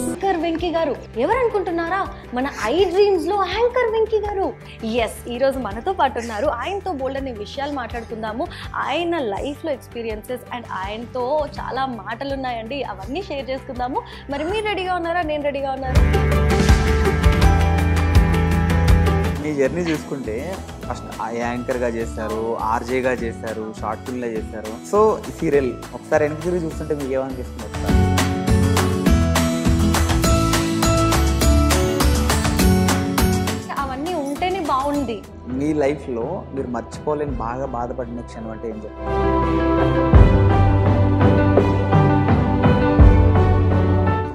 Anchor Venky garu. ఎవరనుకుంటున్నారా? మన I డ్రీమ్స్లో anchor Venky garu. Yes ఈరోజు మనతో పాటు ఉన్నారు. ఆయనతో బోల్డ్ అనే విషయాలు మాట్లాడుకుందాము. ఆయన లైఫ్లో ఎక్స్పీరియన్సెస్ అండ్ ఆయనతో చాలా మాటలు ఉన్నాయండి అవన్నీ షేర్ చేసుకుందాము. మరి మీరు రెడీగా ఉన్నారా? నేను రెడీగా ఉన్నాను. మీ జర్నీ చూసుకుంటే ఫస్ట్ యాంకర్గా చేశారు ఆర్జేగా చేశారు షార్ట్ ఫిల్మ్లో చేశారు. సో సీరియల్ ఒకసారి వెనక్కి తిరిగి చూస్తుంటే మీకు ఏమనిపిస్తుంది? బాగుంది మీ లైఫ్లో మీరు మర్చిపోలేని బాగా బాధపడిన క్షణం అంటే ఏం చెప్తారు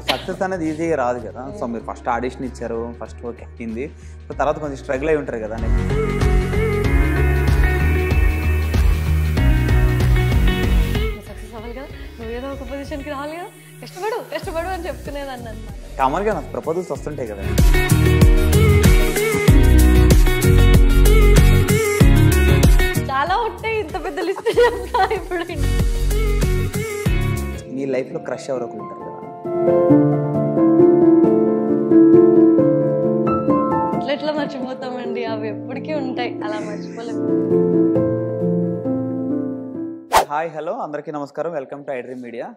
సక్సెస్ అనేది ఈజీగా రాదు కదా. సో మీరు ఫస్ట్ ఆడిషన్ ఇచ్చారు ఫస్ట్ వర్క్ ఎక్కింది. సో తర్వాత కొంచెం స్ట్రగుల్ అయి ఉంటారు కదా ఏదో ఒక పొజిషన్కి కదా. కష్టపడు కష్టపడు అని చెప్తునేదాన్ని అనమాట కామన్గా నాకు ప్రపోజల్స్ వస్తుంటాయి కదా. చాలా ఉంటాయి ఇంత పెద్ద లిస్ట్ ఇప్పుడు. మీ లైఫ్లో క్రష్ ఎవరో ఒకరు ఉంటారు కదా? ఎట్లా మర్చిపోతామండి? అవి ఎప్పటికీ ఉంటాయి. అలా మర్చిపోలేము. హాయ్ హలో అందరికీ నమస్కారం. వెల్కమ్ టు ఐడ్రీమ్ మీడియా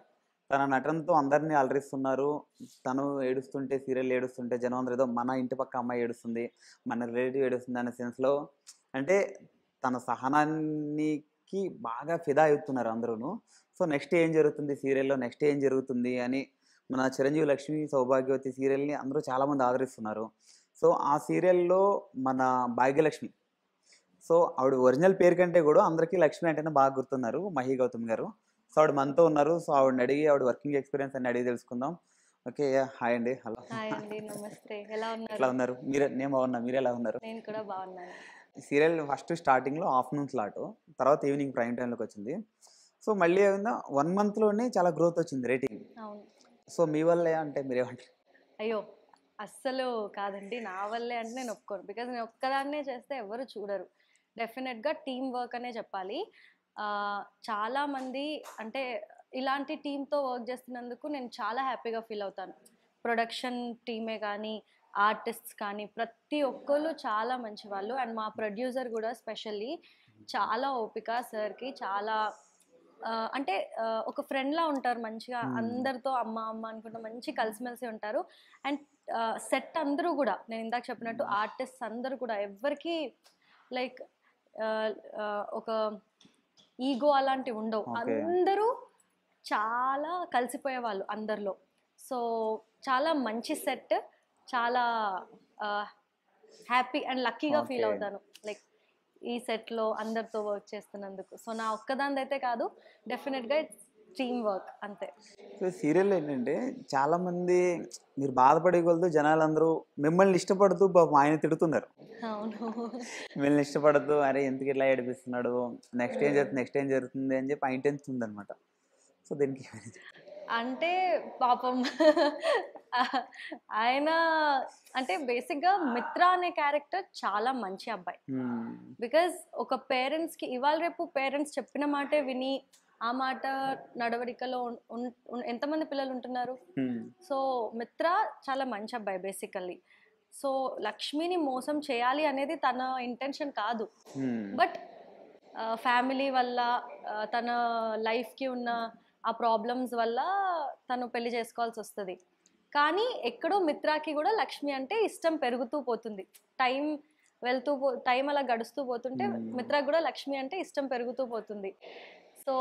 తన నటనతో అందరినీ అలరిస్తున్నారు. తను ఏడుస్తుంటే సీరియల్ ఏడుస్తుంటే జనం అందరూ ఏదో మన ఇంటి పక్క అమ్మాయి ఏడుస్తుంది మన రిలేటివ్ ఏడుస్తుంది అనే సెన్స్లో అంటే తన సహనానికి బాగా ఫిదా అవుతున్నారు అందరూ సో నెక్స్ట్ ఏం జరుగుతుంది సీరియల్లో? నెక్స్ట్ ఏం జరుగుతుంది అని మన చిరంజీవి లక్ష్మి సౌభాగ్యవతి సీరియల్ని అందరూ చాలామంది ఆదరిస్తున్నారు. సో ఆ సీరియల్లో మన భాగ్యలక్ష్మి. సో ఆవిడ ఒరిజినల్ పేరు కంటే కూడా అందరికీ లక్ష్మి అంటేనే బాగా గుర్తున్నారు మహి గౌతమ్ గారు. సో ఆవిడ మనతో ఉన్నారు. సో ఆవిడని అడిగి ఆవిడ వర్కింగ్ ఎక్స్పీరియన్స్ అని అడిగి తెలుసుకుందాం. ఓకే హాయ్ అండి. హలో. హాయ్ అండి నమస్తే. ఎలా ఉన్నారు? ఉన్నారు? మీరే నేను బాగున్నా. మీరు ఎలా ఉన్నారు? నేను కూడా బాగున్నాను. సీరియల్ ఫస్ట్ స్టార్టింగ్లో ఆఫ్టర్నూన్ స్లాట్ తర్వాత ఈవినింగ్ ప్రైమ్ టైంలోకి వచ్చింది. సో మళ్ళీ ఏమైందా వన్ మంత్లోనే చాలా గ్రోత్ వచ్చింది రేటింగ్. అవును. సో మీ వల్లే అంటే మీరేమంటారు అయ్యో అస్సలు కాదండి. నా వల్లే అంటే నేను ఒప్పుకోను. బికాజ్ నేను ఒక్కదాన్నే చేస్తే ఎవరు చూడరు. డెఫినెట్గా టీం వర్క్ అనే చెప్పాలి. ఆ, చాలా మంది అంటే ఇలాంటి టీంతో వర్క్ చేస్తున్నందుకు నేను చాలా హ్యాపీగా ఫీల్ అవుతాను. ప్రొడక్షన్ టీమే కానీ ఆర్టిస్ట్స్ కానీ ప్రతి ఒక్కళ్ళు చాలా మంచి వాళ్ళు అండ్ మా ప్రొడ్యూసర్ కూడా స్పెషల్లీ చాలా ఓపిక సార్కి చాలా అంటే ఒక ఫ్రెండ్లా ఉంటారు మంచిగా. అందరితో అమ్మ అమ్మ అనుకుంటూ మంచి కలిసిమెలిసి ఉంటారు. అండ్ సెట్ అందరూ కూడా నేను ఇందాక చెప్పినట్టు ఆర్టిస్ట్ అందరూ కూడా ఎవరికి లైక్ ఒక ఈగో అలాంటివి ఉండవు. అందరూ చాలా కలిసిపోయే వాళ్ళు అందరిలో. సో చాలా మంచి సెట్. చాలా హ్యాపీ అండ్ లక్కీగా ఫీల్. అవుతాను. లైక్ ఈ సెట్లో అందరితో వర్క్ చేస్తున్నందుకు. సో నా ఒక్కదానిదైతే కాదు డెఫినెట్గా ఇట్స్ టీమ్ వర్క్ అంతే. సో సీరియల్ ఏంటంటే చాలా మంది మీరు బాధపడే కొలతో జనాలందరూ మిమ్మల్ని ఇష్టపడుతూ పాపం ఆయన తిడుతున్నారు. అవును. మిమ్మల్ని ఇష్టపడుతూ అరే ఎందుకు ఇట్లా ఏడిపిస్తున్నాడు? నెక్స్ట్ ఏం జరుగుతుంది? నెక్స్ట్ ఏం జరుగుతుంది? అని చెప్పి ఆయన టెన్త్ ఉందన్నమాట. సో దీనికి? అంటే పాపం ఆయన అంటే బేసిక్గా మిత్ర అనే క్యారెక్టర్ చాలా మంచి అబ్బాయి Hmm. బికాజ్ ఒక పేరెంట్స్కి ఇవాళ రేపు పేరెంట్స్ చెప్పిన మాటే విని ఆ మాట నడవడికలో ఎంతమంది పిల్లలు ఉంటున్నారు Hmm. సో మిత్ర చాలా మంచి అబ్బాయి బేసికల్లీ సో లక్ష్మిని మోసం చేయాలి అనేది తన ఇంటెన్షన్ కాదు Hmm. బట్ ఫ్యామిలీ వల్ల తన లైఫ్కి ఉన్న ఆ ప్రాబ్లమ్స్ వల్ల తను పెళ్ళి చేసుకోవాల్సి వస్తుంది. కానీ ఎక్కడో మిత్రాకి కూడా లక్ష్మి అంటే ఇష్టం పెరుగుతూ పోతుంది. టైం వెళ్తూ పో టైం అలా గడుస్తూ పోతుంటే. మిత్రాకి కూడా లక్ష్మి అంటే ఇష్టం పెరుగుతూ పోతుంది. సో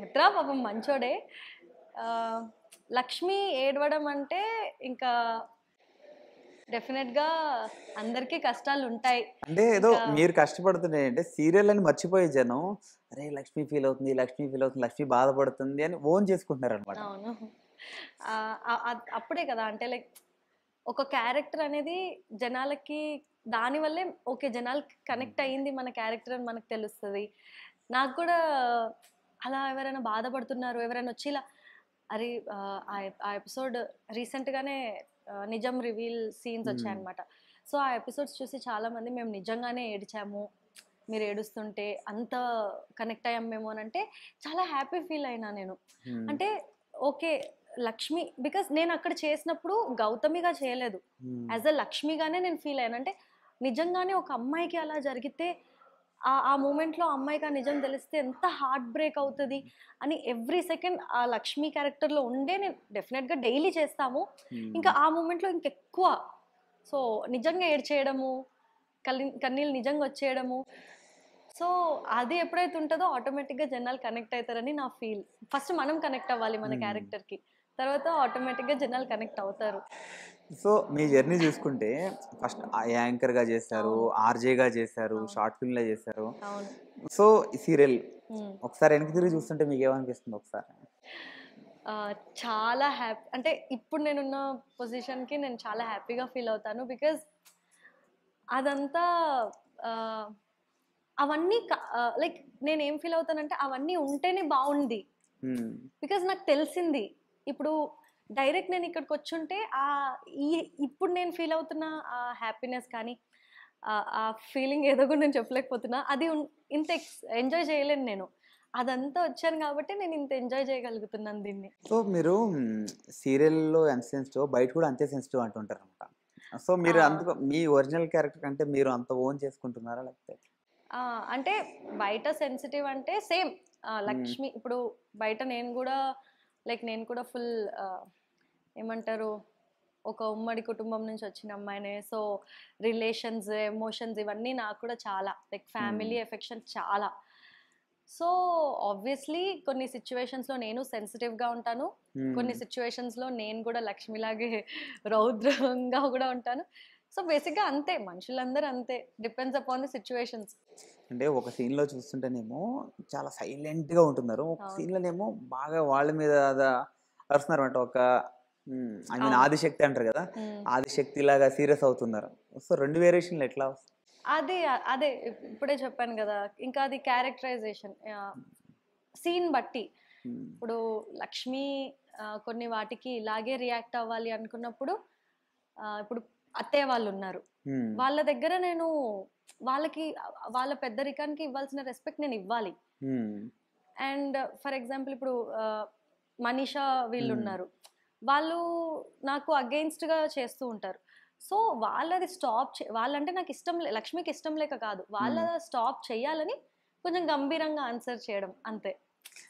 మిత్ర పాపం మంచోడే. లక్ష్మి ఏడవడం అంటే ఇంకా డెఫినెట్గా అందరికీ కష్టాలు ఉంటాయి అంటే ఏదో మీరు కష్టపడుతున్నాయి అంటే సీరియల్ అని మర్చిపోయే జనం అరే లక్ష్మి ఫీల్ అవుతుంది లక్ష్మి ఫీల్ అవుతుంది లక్ష్మి బాధపడుతుంది అని ఓన్ చేసుకుంటున్నారు అనమాట అవును అప్పుడే కదా అంటే లైక్ ఒక క్యారెక్టర్ అనేది జనాలకి దానివల్లే ఓకే జనాలు కనెక్ట్ అయ్యింది మన క్యారెక్టర్ అని మనకు తెలుస్తుంది. నాకు కూడా అలా ఎవరైనా బాధపడుతున్నారు ఎవరైనా వచ్చి ఇలా అరే ఆ ఎపిసోడ్ రీసెంట్గానే నిజం రివీల్ సీన్స్. వచ్చాయన్నమాట సో ఆ ఎపిసోడ్స్ చూసి చాలామంది మేము నిజంగానే ఏడిచాము మీరు ఏడుస్తుంటే అంత కనెక్ట్ అయ్యాం మేము అని అంటే చాలా హ్యాపీ ఫీల్ అయినా నేను. అంటే ఓకే లక్ష్మి బికాస్ నేను అక్కడ చేసినప్పుడు గౌతమిగా చేయలేదు. యాజ్ అ లక్ష్మిగానే నేను ఫీల్ అయ్యాను అంటే నిజంగానే ఒక అమ్మాయికి అలా జరిగితే ఆ ఆ మూమెంట్లో అమ్మాయికి ఆ నిజం తెలిస్తే ఎంత హార్ట్ బ్రేక్ అవుతుంది అని ఎవ్రీ సెకండ్ ఆ లక్ష్మి క్యారెక్టర్లో ఉండే నేను డెఫినెట్గా డైలీ చేస్తాము. మ్మ్. ఇంకా ఆ మూమెంట్లో ఇంకెక్కువ. సో నిజంగా ఏడ్చేయడము కల్లి కన్నీళ్ళు నిజంగా వచ్చేయడము. సో అది ఎప్పుడైతే ఉంటుందో ఆటోమేటిక్గా జనాలు కనెక్ట్ అవుతారని నా ఫీల్ ఫస్ట్ మనం కనెక్ట్ అవ్వాలి మన Hmm. క్యారెక్టర్కి తర్వాత ఆటోమేటిక్గా జనాలు కనెక్ట్ అవుతారు. సో మీ జర్నీ చూసుకుంటే ఫస్ట్ యాంకర్గా చేశారు. ఆర్జేగా చేశారు. షార్ట్ ఫిల్మ్లో చేశారు సో సీరియల్. ఒకసారి వెనక్కి తిరిగి చూస్తుంటే మీకు ఏమనిపిస్తుంది ఒకసారి చాలా హ్యాపీ అంటే ఇప్పుడు నేనున్న పొజిషన్కి నేను చాలా హ్యాపీగా ఫీల్ అవుతాను బికాజ్ అదంతా అవన్నీ లైక్ నేను ఏం ఫీల్ అవుతానంటే అవన్నీ ఉంటేనే బాగుంది. బికాజ్ నాకు తెలిసింది ఇప్పుడు డైరెక్ట్ నేను ఇక్కడికి వచ్చుంటే ఆ ఈ ఇప్పుడు నేను ఫీల్ అవుతున్న ఆ హ్యాపీనెస్ కానీ ఆ- ఫీలింగ్ ఏదో కూడా నేను చెప్పలేకపోతున్నా. అది ఇంత ఎంజాయ్ చేయలేను నేను. అదంతా వచ్చాను కాబట్టి నేను ఇంత ఎంజాయ్ చేయగలుగుతున్నాను దీన్ని. సో మీరు సీరియల్లో ఎంత సెన్సిటివ్ బయట కూడా అంతే సెన్సిటివ్ అంటుంటారు అనమాట సో మీరు. అందుకు మీ ఒరిజినల్ క్యారెక్టర్ అంటే మీరు అంత ఓన్ చేసుకుంటున్నారా లేకపోతే? అంటే బయట సెన్సిటివ్ అంటే సేమ్. లక్ష్మి ఇప్పుడు బయట నేను కూడా లైక్ నేను కూడా ఫుల్ ఏమంటారు ఒక ఉమ్మడి కుటుంబం నుంచి వచ్చిన అమ్మాయినే. సో రిలేషన్స్ ఎమోషన్స్ ఇవన్నీ నాకు కూడా చాలా లైక్ ఫ్యామిలీ ఎఫెక్షన్ చాలా. సో ఆబ్వియస్లీ కొన్ని సిచ్యువేషన్స్లో నేను సెన్సిటివ్గా ఉంటాను. మ్మ్. కొన్ని సిచ్యువేషన్స్లో నేను కూడా లక్ష్మిలాగే రౌద్రంగా కూడా ఉంటాను. సో బేసిక్గా అంతే మనుషులందరూ అంతే డిపెండ్స్ అపాన్ ది సిచ్యువేషన్స్. అంటే ఒక scene లో చూస్తుంటేనేమో చాలా silent గా ఉంటున్నారు. ఒక అవును. scene లోనేమో బాగా వాళ్ళ మీద అరుస్తున్నారు అంటే ఒక ఐ మీన్. ఆదిశక్తి అంటారు కదా ఆదిశక్తి లాగా సీరియస్ అవుతున్నారు సో రెండు వేరియేషన్లు ఎట్లా అదే అదే ఇప్పుడే చెప్పాను కదా ఇంకా అది క్యారెక్టరైజేషన్ సీన్ బట్టి. ఇప్పుడు లక్ష్మి కొన్ని వాటికి ఇలాగే రియాక్ట్ అవ్వాలి అనుకున్నప్పుడు ఇప్పుడు అత్తయ్య వాళ్ళు ఉన్నారు. వాళ్ళ దగ్గర నేను వాళ్ళకి వాళ్ళ పెద్దరికానికి ఇవ్వాల్సిన రెస్పెక్ట్ నేను ఇవ్వాలి. అండ్ ఫర్ ఎగ్జాంపుల్ ఇప్పుడు మనీషా వీళ్ళు. ఉన్నారు వాళ్ళు నాకు అగెయిన్స్ట్గా చేస్తూ ఉంటారు. సో వాళ్ళది స్టాప్ వాళ్ళంటే నాకు ఇష్టం లక్ష్మికి ఇష్టం లేక కాదు. వాళ్ళ స్టాప్ చేయాలని కొంచెం గంభీరంగా ఆన్సర్ చేయడం అంతే.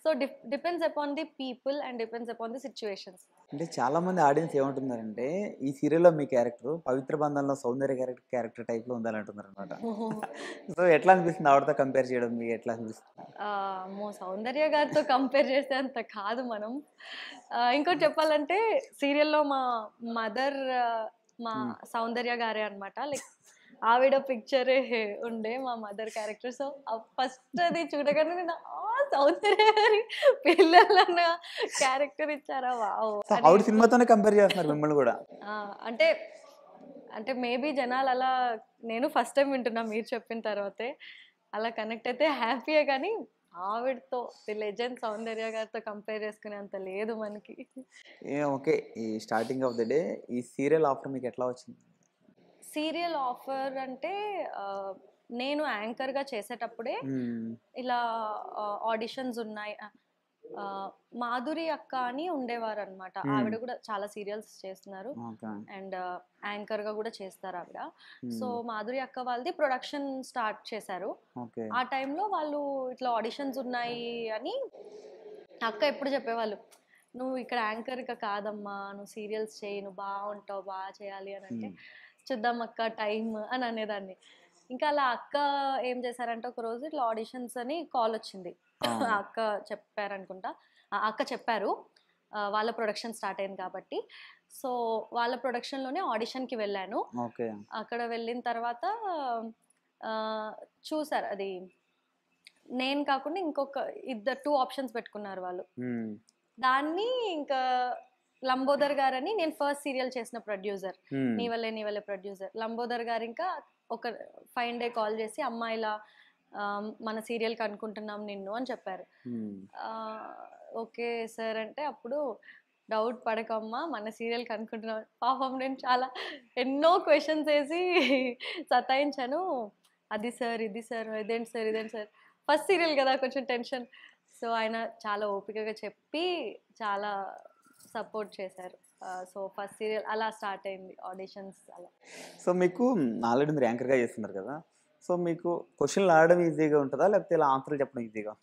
So dep depends upon the people and depends upon the situations అంటే చాలా మంది ఆడియన్స్ ఏమంటున్నారంటే ఈ సీరియల్లో మీ క్యారెక్టర్ పవిత్ర బంధంలో సౌందర్య క్యారెక్టర్ క్యారెక్టర్ టైప్లో ఉండాలంటున్నారు అనమాట సో ఎట్లా అనిపిస్తుంది ఆవిడతో కంపేర్ చేయడం? మీకు ఎట్లా అనిపిస్తుంది? మో సౌందర్య గారితో కంపేర్ చేస్తే అంత కాదు మనం. ఇంకోటి చెప్పాలంటే సీరియల్లో మా మదర్ మా. సౌందర్య గారే అనమాట లైక్ ఆవిడ పిక్చరే ఉండే మా మదర్ క్యారెక్టర్. సో ఫస్ట్ అది చూడగానే నేను సౌందర్య గారి పిల్లలన్న క్యారెక్టర్ ఇచ్చారా? వావ్! ఆవిడ సినిమాతోనే కంపేర్ చేస్తున్నారు మిమ్మల్ని కూడా. అంటే అంటే మేబీ జనాలు అలా నేను ఫస్ట్ టైం వింటున్నా మీరు చెప్పిన తర్వాతే. అలా కనెక్ట్ అయితే హ్యాపీయే కానీ ఆవిడతో ది లెజెండ్ సౌందర్య గారితో కంపేర్ చేసుకునే అంత లేదు మనకి. ఓకే. ఈ స్టార్టింగ్ ఆఫ్ ద డే ఈ సీరియల్ ఆఫర్ మీకు ఎట్లా వచ్చింది? సీరియల్ ఆఫర్ అంటే నేను యాంకర్గా చేసేటప్పుడే మ్మ్. ఇలా ఆడిషన్స్ ఉన్నాయి. మాధురి అక్క అని ఉండేవారు అనమాట. ఆవిడ కూడా చాలా సీరియల్స్ చేస్తున్నారు. అండ్ యాంకర్గా కూడా చేస్తారు ఆవిడ. సో మాధురి అక్క వాళ్ళది ప్రొడక్షన్ స్టార్ట్ చేశారు. ఆ టైంలో వాళ్ళు ఇట్లా ఆడిషన్స్ ఉన్నాయి అని అక్క ఎప్పుడు చెప్పేవాళ్ళు. నువ్వు ఇక్కడ యాంకర్గా కాదమ్మా నువ్వు సీరియల్స్ చేయి నువ్వు బాగుంటావు బాగా చేయాలి అని అంటే. చూద్దాం అక్క టైం అని అనేదాన్ని. ఇంకా అలా అక్క ఏం చేశారంటే ఒక రోజు ఇట్లా ఆడిషన్స్ అని కాల్ వచ్చింది. అక్క చెప్పారనుకుంటా. అక్క చెప్పారు వాళ్ళ ప్రొడక్షన్ స్టార్ట్ అయింది కాబట్టి. సో వాళ్ళ ప్రొడక్షన్లోనే ఆడిషన్కి వెళ్ళాను. ఓకే. అక్కడ వెళ్ళిన తర్వాత చూసారు అది. నేను కాకుండా ఇంకొక ఇద్దరు టూ ఆప్షన్స్ పెట్టుకున్నారు వాళ్ళు. దాన్ని ఇంకా లంబోదర్ గారని నేను ఫస్ట్ సీరియల్ చేసిన ప్రొడ్యూసర్. నీ వల్లే నీ వల్లే ప్రొడ్యూసర్. లంబోదర్ గారు ఇంకా ఒక ఫైన్ డే కాల్ చేసి అమ్మా ఇలా మన సీరియల్కి అనుకుంటున్నాం నిన్ను అని చెప్పారు. ఓకే సార్ అంటే అప్పుడు డౌట్ పడకమ్మా మన సీరియల్కి అనుకుంటున్నాం పాపం నేను చాలా ఎన్నో క్వశ్చన్స్ వేసి సతాయించాను. అది సార్ ఇది సార్ ఇదేంటి సార్ ఇదేంటి సార్? ఫస్ట్ సీరియల్ కదా కొంచెం టెన్షన్. సో ఆయన చాలా ఓపికగా చెప్పి చాలా సపోర్ట్ చేశారు. సో ఫస్ట్ సీరియల్ అలా స్టార్ట్ అయింది ఆడిషన్స్ అలా. సో మీకు ఆల్రెడీ మీరు యాంకర్గా చేస్తున్నారు కదా సో మీకు క్వశ్చన్లు ఆడడం ఈజీగా ఉంటుందా లేకపోతే ఇలా ఆన్సర్లు చెప్పడం ఈజీగా?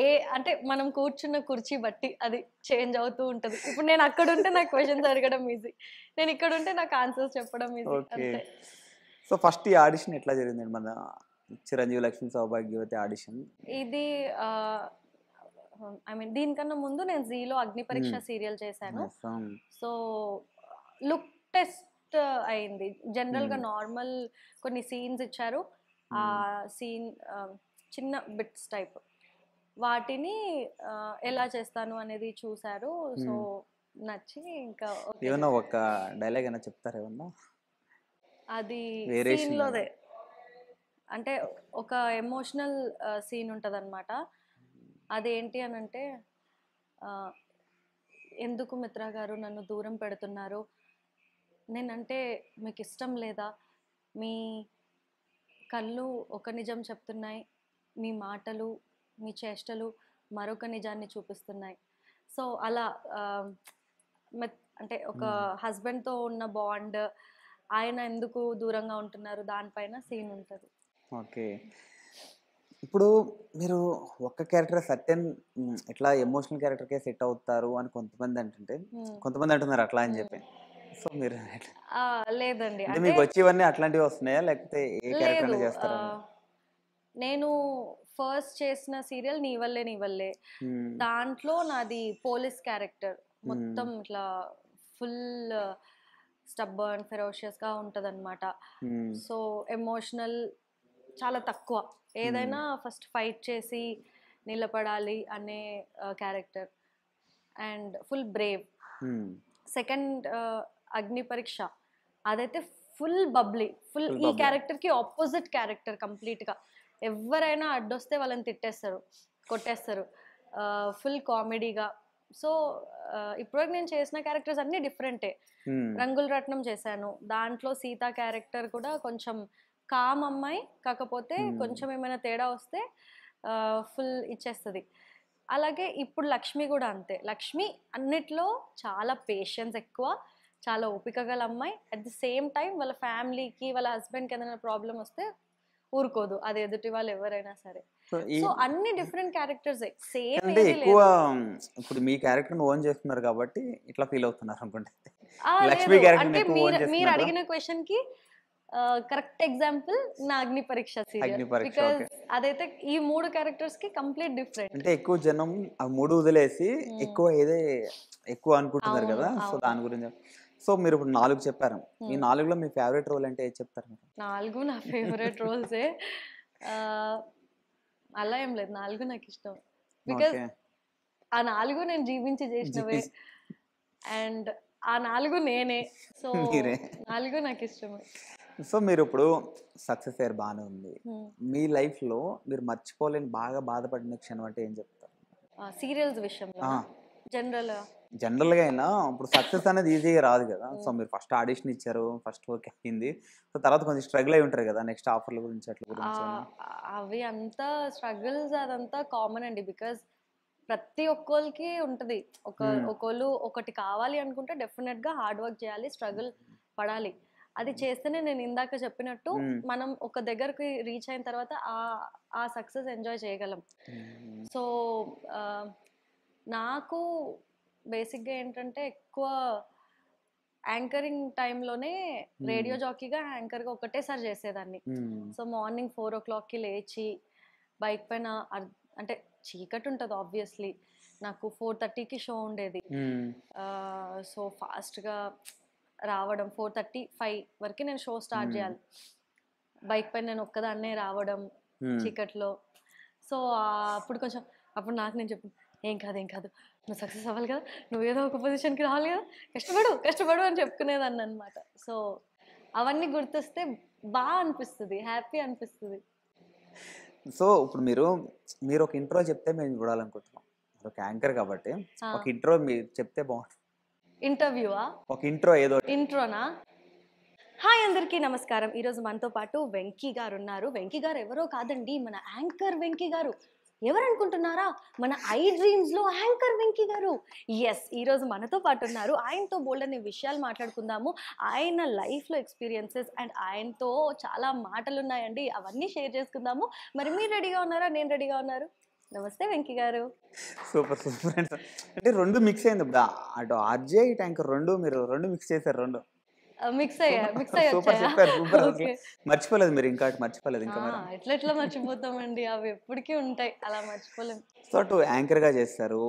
ఏ అంటే మనం కూర్చున్న కుర్చీ బట్టి అది చేంజ్ అవుతూ ఉంటుంది. ఇప్పుడు నేను అక్కడ ఉంటే నాకు క్వశ్చన్స్ అడగడం ఈజీ. నేను ఇక్కడ ఉంటే నాకు ఆన్సర్స్ చెప్పడం ఈజీ. అంతే. సో ఫస్ట్ ఈ ఆడిషన్ ఎట్లా జరిగింది మన చిరంజీవి లక్ష్మి సౌభాగ్యవతి ఆడిషన్? ఇది ఐ మీన్ దీనికన్నా ముందు నేను జీలో అగ్ని పరీక్ష సీరియల్ చేశాను. సో లుక్ టెస్ట్ అయింది. జనరల్గా Hmm. నార్మల్ కొన్ని సీన్స్ ఇచ్చారు. ఆ సీన్ చిన్న బిట్స్ టైప్. వాటిని ఎలా చేస్తాను అనేది చూశారు. సో నచ్చి ఇంకా. ఏమన్నా ఒక డైలాగ్ అయినా చెప్తారా ఏమన్నా? అది Variation scene లోదే అంటే ఒక ఎమోషనల్ సీన్ ఉంటుంది అనమాట అదేంటి అని అంటే ఎందుకు మిత్ర గారు నన్ను దూరం పెడుతున్నారు? నేనంటే మీకు ఇష్టం లేదా? మీ కళ్ళు ఒక నిజం చెప్తున్నాయి మీ మాటలు మీ చేష్టలు మరొక నిజాన్ని చూపిస్తున్నాయి. సో అలా అంటే ఒక. హస్బెండ్తో ఉన్న బాండ్ ఆయన ఎందుకు దూరంగా ఉంటున్నారు? దానిపైన సీన్ ఉంటుంది. ఓకే. ఇప్పుడు మీరు ఒక్క క్యారెక్టర్ సర్టెన్ ఇట్లా ఎమోషనల్ క్యారెక్టర్కే సెట్ అవుతారు అని కొంతమంది అంటుంటే కొంతమంది అంటున్నారు అట్లా అని చెప్పి. సో మీరు లేదండి. మీకు వచ్చేవన్నీ అట్లాంటివి వస్తున్నాయా? లేకపోతే ఏ క్యారెక్టర్ చేస్తారా నేను ఫస్ట్ చేసిన సీరియల్ నీ వల్లే నీ వల్లే. దాంట్లో నాది పోలీస్ క్యారెక్టర్. మొత్తం ఇట్లా ఫుల్ స్టబ్బర్న్ ఫెరోషియస్గా ఉంటుంది అనమాట మ్మ్. సో ఎమోషనల్ చాలా తక్కువ. ఏదైనా ఫస్ట్ ఫైట్ చేసి నిలబడాలి అనే character. And full brave. Hmm. Second Agni Pariksha. అదైతే ఫుల్ బబ్లీ. ఫుల్ ఈ. క్యారెక్టర్కి ఆపోజిట్ క్యారెక్టర్ కంప్లీట్గా. ఎవరైనా అడ్డొస్తే వాళ్ళని తిట్టేస్తారు కొట్టేస్తారు. ఫుల్ కామెడీగా. సో ఇప్పటివరకు నేను చేసిన క్యారెక్టర్స్ అన్నీ డిఫరెంటే. మ్మ్. రంగుల రత్నం చేశాను. దాంట్లో సీత క్యారెక్టర్ కూడా కొంచెం కామ్ అమ్మాయి కాకపోతే. కొంచెం ఏమైనా తేడా వస్తే ఫుల్ ఇచ్చేస్తుంది. అలాగే ఇప్పుడు లక్ష్మి కూడా అంతే. లక్ష్మి అన్నిట్లో చాలా పేషెన్స్ ఎక్కువ చాలా ఓపిక గల అమ్మాయి. అట్ ది సేమ్ టైం వాళ్ళ ఫ్యామిలీకి వాళ్ళ హస్బెండ్కి ఏదైనా ప్రాబ్లం వస్తే ఊరుకోదు. అది ఎదుటి వాళ్ళు ఎవరైనా సరే. సో అన్ని డిఫరెంట్ క్యారెక్టర్స్ సేమ్ అంటే ఎక్కువ ఇప్పుడు మీ క్యారెక్టర్ ఓన్ చేస్తున్నారు కాబట్టి ఇట్లా ఫీల్ అవుతున్నారు అనుకుంటే. లక్ష్మి మీరు? అడిగిన క్వశ్చన్కి కరెక్ట్ ఎగ్జాంపుల్ నా అగ్ని పరీక్ష సీరియల్ okay. అదైతే ఈ మూడు క్యారెక్టర్స్కి కంప్లీట్ డిఫరెంట్ అంటే ఎక్కువ జనం ఆ మూడు వదిలేసి మ్మ్. ఎక్కువ ఏదే ఎక్కువ అనుకుంటున్నారు కదా సో. దాని గురించి సో మీరు ఇప్పుడు నాలుగు చెప్పారు. ఈ మ్మ్. నాలుగులో మీ ఫేవరెట్ రోల్ అంటే ఏది చెప్తారు నాలుగు నా ఫేవరెట్ రోల్సే అలా ఏం లేదు. నాలుగు నాకు ఇష్టం. ఓకే. ఆ నాలుగు నేను జీవించి చేసినవే. అండ్ ఆ నాలుగు నేనే. సో. నాలుగు నాకు ఇష్టమే. సో మీరు ఇప్పుడు సక్సెస్ అయ్యారు బాగానే ఉంది. మీ లైఫ్లో మీరు మర్చిపోలేని బాగా బాధపడిన క్షణం అంటే ఏం చెప్తారు? సీరియల్స్ విషయంలో జనరల్ జనరల్గా అయినా ఇప్పుడు సక్సెస్ అనేది ఈజీగా రాదు కదా. సో మీరు ఫస్ట్ ఆడిషన్ ఇచ్చారు ఫస్ట్ వర్క్ అయింది. సో తర్వాత కొంచెం స్ట్రగుల్ అయి ఉంటారు కదా నెక్స్ట్ ఆఫర్ల గురించి అట్ల గురించి? అవి అంతా స్ట్రగుల్స్ అదంతా కామన్ అండి. బికాజ్ ప్రతి ఒక్కరికి ఉంటుంది. ఒక. ఒకళ్ళు ఒకటి కావాలి అనుకుంటే డెఫినెట్గా హార్డ్ వర్క్ చేయాలి స్ట్రగుల్ పడాలి. అది చేస్తేనే నేను ఇందాక చెప్పినట్టు. మనం ఒక దగ్గరికి రీచ్ అయిన తర్వాత ఆ ఆ సక్సెస్ ఎంజాయ్ చేయగలం. సో నాకు బేసిక్గా ఏంటంటే ఎక్కువ యాంకరింగ్ టైంలోనే రేడియో జాకీగా యాంకర్గా ఒకటేసారి చేసేదాన్ని. సో మార్నింగ్ ఫోర్ ఓ క్లాక్కి లేచి బైక్ పైన అంటే చీకటి ఉంటుంది ఆబ్వియస్లీ నాకు ఫోర్ థర్టీకి షో ఉండేది. సో ఫాస్ట్గా రావడం ఫోర్ థర్టీ ఫైవ్ వరకు నేను షో స్టార్ట్ Hmm. చేయాలి. బైక్ పైన నేను ఒక్కదాన్నే రావడం మ్మ్. చీకట్లో. సో అప్పుడు కొంచెం అప్పుడు నాకు నేను చెప్పు ఏం కాదు ఏం కాదు నువ్వు సక్సెస్ అవ్వాలి కదా నువ్వు ఏదో ఒక పొజిషన్కి రావాలి కదా కష్టపడు కష్టపడు అని చెప్పుకునేదాన్ని అనమాట సో అవన్నీ గుర్తొస్తే బాగా అనిపిస్తుంది హ్యాపీ అనిపిస్తుంది. సో ఇప్పుడు మీరు మీరు ఒక ఇంట్రో చెప్తే మేము చూడాలనుకుంటున్నాం. ఒక యాంకర్ కాబట్టి ఒక ఇంట్రో మీరు చెప్తే బాగుంటుంది. ఇంటర్వ్యూవా? ఒక ఇంట్రో ఏదో ఇంట్రోనా? హాయ్ అందరికీ నమస్కారం. ఈరోజు మనతో పాటు వెంకీ గారు ఉన్నారు వెంకీ గారు ఎవరో కాదండి మన యాంకర్ వెంకీ గారు. ఎవరు అనుకుంటున్నారా మన I డ్రీమ్స్లో anchor Venky garu. Yes ఈరోజు మనతో పాటు ఉన్నారు. ఆయనతో బోల్డ్ అనే విషయాలు మాట్లాడుకుందాము. ఆయన లైఫ్లో ఎక్స్పీరియన్సెస్ అండ్ ఆయనతో చాలా మాటలు ఉన్నాయండి అవన్నీ షేర్ చేసుకుందాము. మరి మీరు రెడీగా ఉన్నారా? నేను రెడీగా ఉన్నారు. నమస్తే వెంకీ గారు. సూపర్ సూపర్ అండి. అంటే రెండు మిక్స్ అయింది. ఇప్పుడు అటు ఆర్జే ఇటు యాంకర్ రెండు మీరు రెండు మిక్స్ చేశారు రెండు. మిక్స్ అయ్యా మిక్స్ అయ్యి సూపర్ సూపర్ మర్చిపోలేదు మీరు ఇంకా మర్చిపోలేదు ఇంకా మీరు. ఎట్లా ఎట్లా మర్చిపోతామండి? అవి ఎప్పటికీ ఉంటాయి. అలా మర్చిపోలేం. సో అటు యాంకర్గా చేస్తారు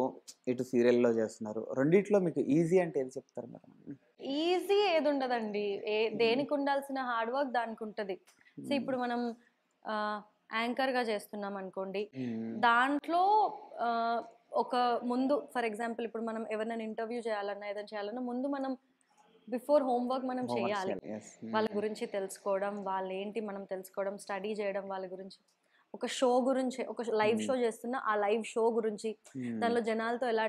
ఇటు సీరియల్లో చేస్తున్నారు. రెండిట్లో మీకు ఈజీ అంటే ఏది చెప్తారు మీరు? ఈజీ ఏది ఉండదండి. ఏ దేనికి ఉండాల్సిన హార్డ్ వర్క్ దానికి ఉంటుంది. సో ఇప్పుడు మనం యాంకర్గా చేస్తున్నాం అనుకోండి. దాంట్లో ఒక ముందు ఫర్ ఎగ్జాంపుల్ ఇప్పుడు మనం ఎవరినైనా ఇంటర్వ్యూ చేయాలన్నా ఏదైనా చేయాలన్నా ముందు మనం బిఫోర్ హోంవర్క్ మనం చేయాలి. వాళ్ళ. గురించి తెలుసుకోవడం వాళ్ళు ఏంటి మనం తెలుసుకోవడం స్టడీ చేయడం వాళ్ళ గురించి ఒక షో గురించి ఒక లైవ్. షో చేస్తున్న ఆ లైవ్ షో గురించి. దానిలో జనాలతో ఎలా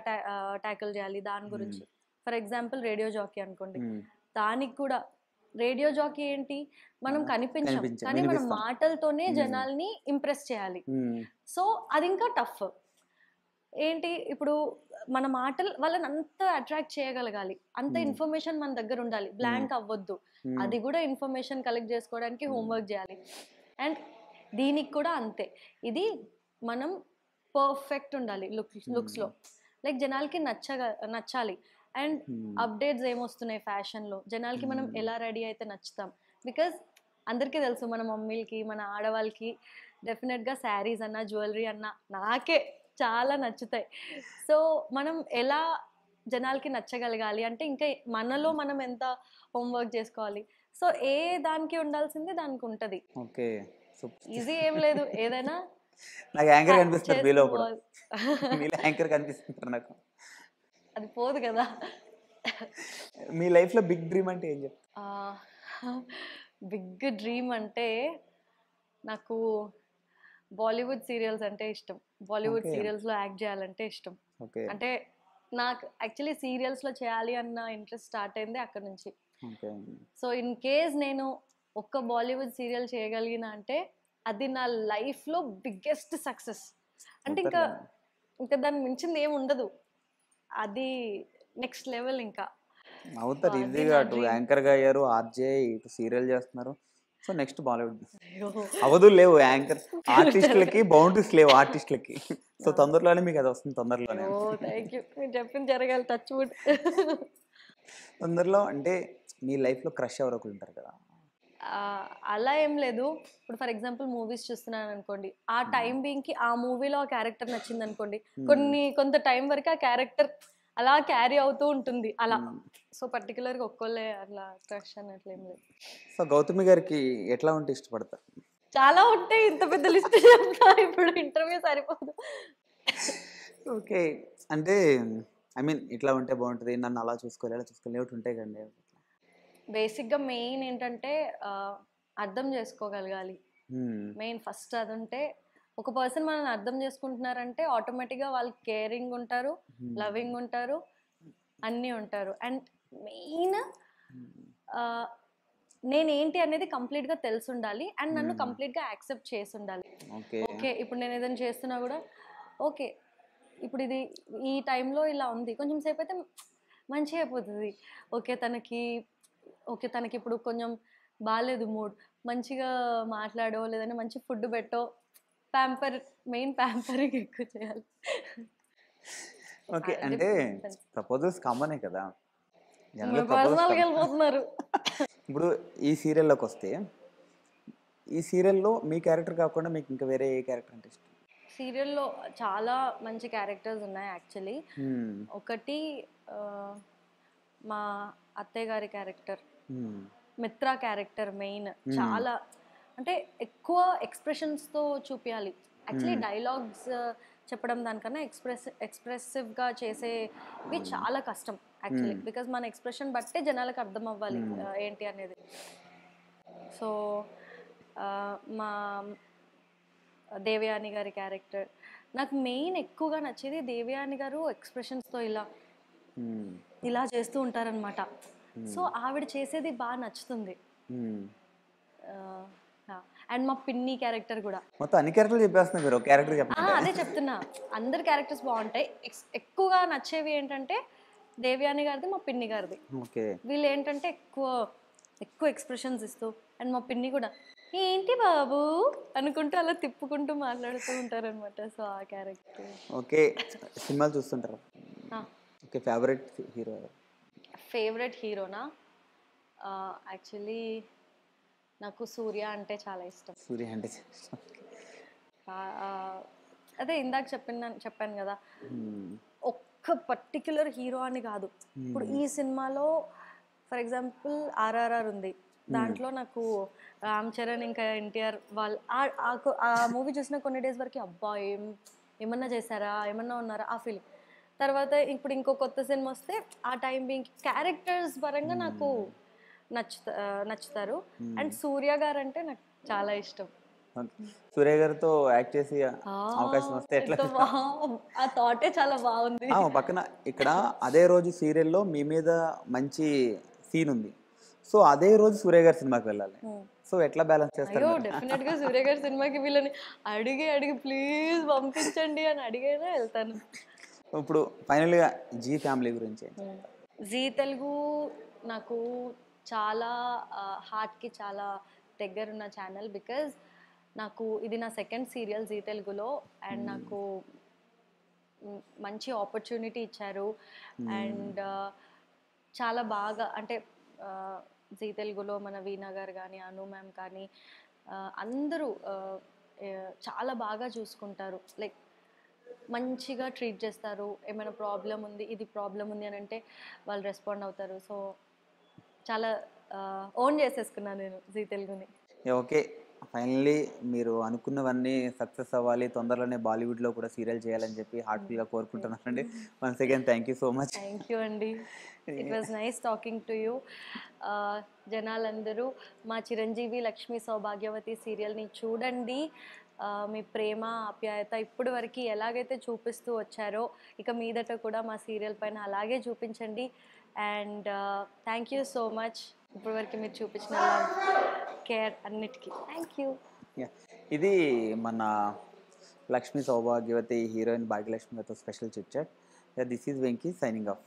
ట్యాకిల్ చేయాలి దాని గురించి ఫర్ ఎగ్జాంపుల్ రేడియో జాకీ అనుకోండి. దానికి కూడా రేడియో జాకీ ఏంటి? మనం కనిపించాం. కానీ మన. మాటలతోనే. జనాల్ని ఇంప్రెస్ చేయాలి. సో అది ఇంకా టఫ్. ఏంటి? ఇప్పుడు మన మాటలు వాళ్ళని అంత అట్రాక్ట్ చేయగలగాలి. అంత. ఇన్ఫర్మేషన్ మన దగ్గర ఉండాలి. బ్లాంక్ అవ్వద్దు. అది కూడా ఇన్ఫర్మేషన్ కలెక్ట్ చేసుకోవడానికి. హోంవర్క్ చేయాలి. అండ్ దీనికి కూడా అంతే. ఇది మనం పర్ఫెక్ట్ ఉండాలి లుక్ లుక్స్లో. లైక్ జనాలకి నచ్చగా నచ్చాలి. And hmm. అప్డేట్స్ ఏమొస్తున్నాయి ఫ్యాషన్లో? జనాలకి మనం Hmm. ఎలా రెడీ అయితే నచ్చుతాం? బికాజ్ అందరికీ తెలుసు మన మమ్మీలకి మన ఆడవాళ్ళకి డెఫినెట్గా శారీస్ అన్న జ్యువెలరీ అన్న నాకే చాలా నచ్చుతాయి. సో మనం ఎలా జనాలకి నచ్చగలగాలి? అంటే ఇంకా మనలో మనం ఎంత హోంవర్క్ చేసుకోవాలి? సో ఏ దానికి ఉండాల్సింది దానికి ఉంటుంది. ఓకే. ఈజీ ఏం లేదు. ఏదైనా నాకు యాంకర్ కనిపిస్తారు. మీలో యాంకర్ కనిపిస్తుంటారు నాకు. అది పోదు కదా. మీ లైఫ్లో బిగ్ డ్రీమ్ అంటే ఏం బిగ్ డ్రీమ్ అంటే నాకు బాలీవుడ్ సీరియల్స్ అంటే ఇష్టం. బాలీవుడ్. సీరియల్స్లో యాక్ట్ చేయాలంటే ఇష్టం. అంటే నాకు యాక్చువల్లీ సీరియల్స్లో చేయాలి అన్న ఇంట్రెస్ట్ స్టార్ట్ అయింది అక్కడ నుంచి. ఓకే. సో ఇన్ కేస్ నేను ఒక్క బాలీవుడ్ సీరియల్ చేయగలిగిన అంటే అది నా లైఫ్లో బిగ్గెస్ట్ సక్సెస్. అంటే ఇంకా ఇంకా దాన్ని మించింది ఏమి ఉండదు. అది నెక్స్ట్ లెవెల్ ఇంకా. అవుతారు ఈజీగా అటు. యాంకర్గా అయ్యారు ఆర్జే ఇటు సీరియల్ చేస్తున్నారు. సో నెక్స్ట్ బాలీవుడ్ అవదు లేవు యాంకర్ ఆర్టిస్టులకి బౌండరీస్ లేవు ఆర్టిస్టులకి. సో తొందరలోనే మీకు అది వస్తుంది తొందరలోనే. ఓ థ్యాంక్ యూ చెప్పింది జరగాలి టచ్ వుడ్ తొందరలో అంటే మీ లైఫ్లో క్రష్ ఎవరో ఒకరు ఉంటారు కదా. అలా ఏం లేదు. ఇప్పుడు ఫర్ ఎగ్జాంపుల్ మూవీస్ చూస్తున్నాను అనుకోండి ఆ టైం కి ఆ మూవీలో ఆ క్యారెక్టర్ నచ్చింది అనుకోండి కొన్ని కొంత టైం వరకు ఆ క్యారెక్టర్ అలా క్యారీ అవుతూ ఉంటుంది అలా. సో పర్టికులర్గా ఒక్కోళ్ళే అట్లా క్రష్ అన్నట్లు ఏం లేదు. సో గౌతమి గారికి ఎట్లా ఉంటే ఇష్టపడతారు చాలా ఉంటాయి ఇంత పెద్ద లిస్ట్ చెప్తా ఇప్పుడు ఇంటర్వ్యూ సరిపోదు. ఓకే. అంటే ఐ మీన్ ఇట్లా ఉంటే బాగుంటుంది? నన్ను అలా చూసుకోవాలి ఇలా చూసుకోవాలి ఒకటి ఉంటాయి కండి బేసిక్గా మెయిన్ ఏంటంటే అర్థం చేసుకోగలగాలి. మెయిన్ ఫస్ట్ అది ఉంటే ఒక పర్సన్ మనల్ని అర్థం చేసుకుంటున్నారంటే ఆటోమేటిక్గా వాళ్ళు కేరింగ్ ఉంటారు లవింగ్ ఉంటారు అన్నీ ఉంటారు. అండ్ మెయిన్ నేనేంటి అనేది కంప్లీట్గా తెలిసి ఉండాలి అండ్ నన్ను. కంప్లీట్గా యాక్సెప్ట్ చేసి ఉండాలి ఓకే. ఓకే ఇప్పుడు నేను ఏదైనా చేస్తున్నా కూడా ఓకే ఇప్పుడు ఇది ఈ టైంలో ఇలా ఉంది. కొంచెం సేపు అయితే మంచిగా అయిపోతుంది ఓకే తనకి ఓకే తనకి ఇప్పుడు కొంచెం బాగాలేదు మూడ్ మంచిగా మాట్లాడో లేదంటే మంచి ఫుడ్ పెట్టో ప్యాంపర్ మెయిన్ ప్యాంపరింగ్ ఎక్కువ చేయాలి ఓకే అంటే. ప్రపోజల్స్ కామనే కదా. వెళ్ళిపోతున్నారు ఇప్పుడు ఈ సీరియల్లోకి వస్తే ఈ సీరియల్లో మీ క్యారెక్టర్ కాకుండా మీకు ఇంకా వేరే ఏ క్యారెక్టర్ అంటే ఇష్టం సీరియల్లో చాలా మంచి క్యారెక్టర్స్ ఉన్నాయి యాక్చువల్లీ. ఒకటి మా అత్తయ్య గారి క్యారెక్టర్. మిత్ర క్యారెక్టర్ మెయిన్ చాలా అంటే ఎక్కువ ఎక్స్ప్రెషన్స్తో చూపించాలి యాక్చువల్లీ Hmm. డైలాగ్స్ చెప్పడం దానికన్నా ఎక్స్ప్రెస్ ఎక్స్ప్రెసివ్గా చేసేవి చాలా కష్టం యాక్చువల్లీ Hmm. బికాజ్ మన ఎక్స్ప్రెషన్ బట్టే జనాలకు అర్థం అవ్వాలి Hmm. ఆ, ఏంటి అనేది సో మా దేవయాని గారి క్యారెక్టర్ నాకు మెయిన్ ఎక్కువగా నచ్చేది దేవయాని గారు ఎక్స్ప్రెషన్స్తో ఇలా Hmm. ఇలా చేస్తూ ఉంటారనమాట Hmm. సో ఆవిడ చేసేది బాగా నచ్చుతుంది. Hmm. అండ్ మా పిన్ని క్యారెక్టర్ కూడా. మొత్తం అన్ని క్యారెక్టర్లు చెప్పేస్తున్నారు మీరు క్యారెక్టర్ చెప్పండి అదే చెప్తున్నా. అందరి క్యారెక్టర్స్ బాగుంటాయి. ఎక్కువగా నచ్చేవి ఏంటంటే దేవ్యాని గారిది మా పిన్ని గారిది. ఓకే. వీళ్ళు ఏంటంటే ఎక్కువ ఎక్కువ ఎక్స్ప్రెషన్స్ ఇస్తూ అండ్ మా పిన్ని కూడా ఏంటి బాబు? అనుకుంటూ అలా తిప్పుకుంటూ మాట్లాడుతూ ఉంటారు అనమాట సో ఆ క్యారెక్టర్. ఓకే. సినిమాలు చూస్తుంటారు? ఓకే ఫేవరెట్ హీరో ఫేవరెట్ హీరోనా? యాక్చువల్లీ నాకు సూర్య అంటే చాలా ఇష్టం. సూర్య అంటే అదే ఇందాక చెప్పిన చెప్పాను కదా. ఒక్క పర్టిక్యులర్ హీరో అని కాదు. ఇప్పుడు ఈ సినిమాలో ఫర్ ఎగ్జాంపుల్ ఆర్ఆర్ఆర్ ఉంది. దాంట్లో నాకు రామ్ చరణ్ ఇంకా ఎన్టీఆర్ వాళ్ళు ఆ- ఆ కొ- ఆ మూవీ చూసిన కొన్ని డేస్ వరకు అబ్బా ఏం ఏమన్నా చేశారా? ఏమన్నా ఉన్నారా? ఆ ఫీలింగ్ తర్వాత ఇప్పుడు ఇంకో కొత్త సినిమా వస్తే ఆ టైం బీయింగ్ క్యారెక్టర్స్ పరంగా నాకు నచ్చుతా నచ్చుతారు. అండ్ సూర్య గారు అంటే నాకు చాలా ఇష్టం. ఓకే. సూర్య గారితో యాక్ట్ చేసి అవకాశం వస్తే ఎట్లా? ఆ థాటే చాలా బాగుంది. పక్కన ఇక్కడ అదే రోజు సీరియల్లో మీ మీద మంచి సీన్ ఉంది. సో అదే రోజు సూర్య గారి సినిమాకి వెళ్ళాలి. Hmm. సో ఎట్లా బ్యాలెన్స్ చేస్తారు? డెఫినెట్గా సూర్య గారి సినిమాకి వీళ్ళని అడిగి అడిగి ప్లీజ్ పంపించండి అని అడిగైనా వెళ్తాను. ఇప్పుడు ఫైనల్గా జీ ఫ్యామిలీ గురించి జీ తెలుగు నాకు చాలా హార్ట్కి చాలా దగ్గరున్న ఛానల్ బికాజ్ నాకు ఇది నా సెకండ్ సీరియల్ జీ తెలుగులో అండ్ నాకు మంచి ఆపర్చునిటీ ఇచ్చారు. అండ్ చాలా బాగా అంటే జీ తెలుగులో మన వీణా గారు కానీ అను మ్యామ్ కానీ అందరూ చాలా బాగా చూసుకుంటారు. లైక్ మంచిగా ట్రీట్ చేస్తారు. ఏమైనా ప్రాబ్లం ఉంది ఇది ప్రాబ్లం ఉంది అని అంటే వాళ్ళు రెస్పాండ్ అవుతారు. సో చాలా ఓన్ చేసేసుకున్నాను నేను జీ తెలుగుని. ఓకే ఫైనల్లీ మీరు అనుకున్నవన్నీ సక్సెస్ అవ్వాలి తొందరలోనే బాలీవుడ్లో కూడా సీరియల్ చేయాలని చెప్పి హార్ట్ఫుల్గా కోరుకుంటున్నానండి. Once again thank you so much thank you అండి. It was nice talking to you జనాలందరూ మా చిరంజీవి లక్ష్మి సౌభాగ్యవతి సీరియల్ని చూడండి. మీ ప్రేమ ఆప్యాయత ఇప్పటి వరకు ఎలాగైతే చూపిస్తూ వచ్చారో ఇక మీదట కూడా మా సీరియల్ పైన అలాగే చూపించండి. And thank you so much ఇప్పటి వరకు మీరు చూపించిన కేర్ అన్నిటికీ. థ్యాంక్ యూ ఇది మన Lakshmi Saubhagyavathi heroine Bhagyalakshmi special chit chat. This is Venky signing off